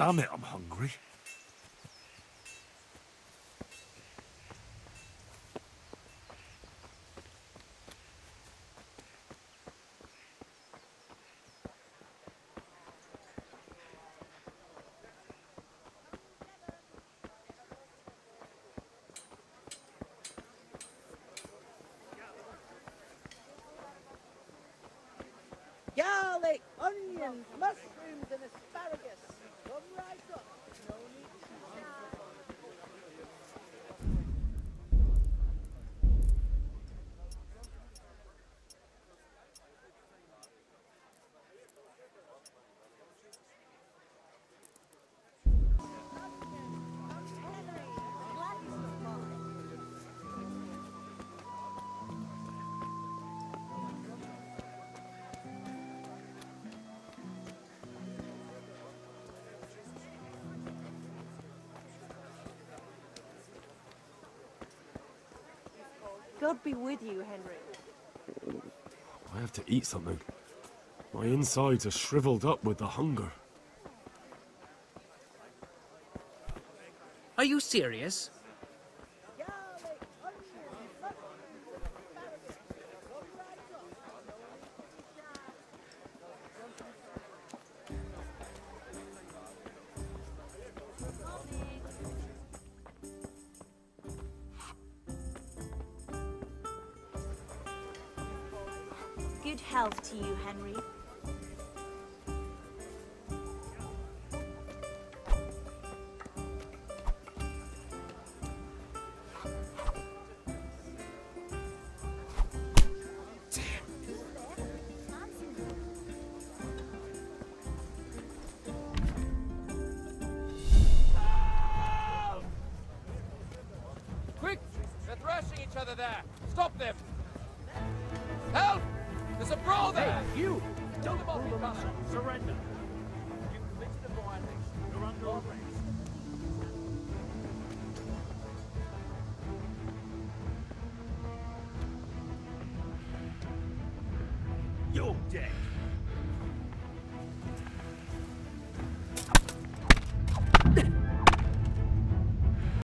Damn it, I'm hungry. garlic, onions, mushrooms, and asparagus. Right up. God be with you, Henry. I have to eat something. My insides are shriveled up with the hunger. Are you serious? Good health to you, Henry. Quick! They're thrashing each other there! Stop them! Help! A brawl there! Hey, you! Tell them off, Newcastle! Surrender. You committed a violation. You're under oh. arrest. You're dead.